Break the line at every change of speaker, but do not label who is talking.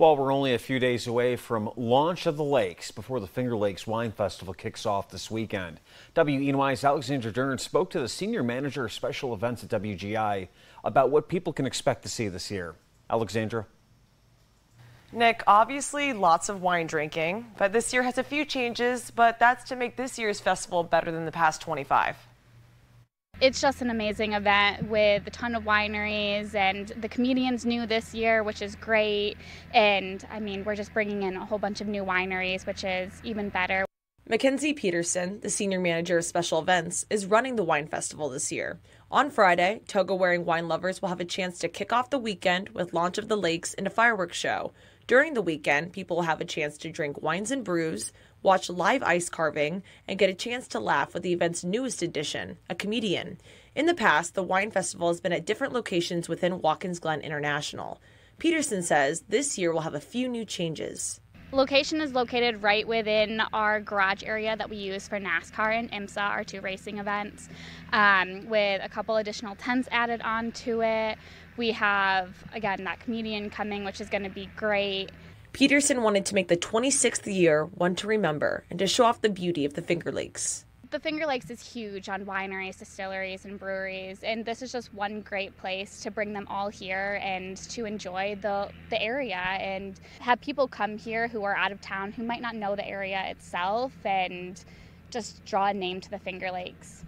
Well, we're only a few days away from launch of the lakes before the Finger Lakes Wine Festival kicks off this weekend. WENY's Alexandra Dern spoke to the senior manager of special events at WGI about what people can expect to see this year. Alexandra.
Nick, obviously lots of wine drinking, but this year has a few changes, but that's to make this year's festival better than the past 25
it's just an amazing event with a ton of wineries and the comedians new this year which is great. And i mean we're just bringing in a whole bunch of new wineries which is even better
mackenzie peterson the senior manager of special events is running the wine festival this year on friday toga wearing wine lovers will have a chance to kick off the weekend with launch of the lakes and a fireworks show during the weekend people will have a chance to drink wines and brews watch live ice carving, and get a chance to laugh with the event's newest addition, a comedian. In the past, the wine festival has been at different locations within Watkins Glen International. Peterson says this year will have a few new changes.
Location is located right within our garage area that we use for NASCAR and IMSA, our two racing events, um, with a couple additional tents added onto it. We have, again, that comedian coming, which is going to be great.
Peterson wanted to make the 26th year one to remember and to show off the beauty of the Finger Lakes.
The Finger Lakes is huge on wineries, distilleries, and breweries, and this is just one great place to bring them all here and to enjoy the, the area and have people come here who are out of town who might not know the area itself and just draw a name to the Finger Lakes.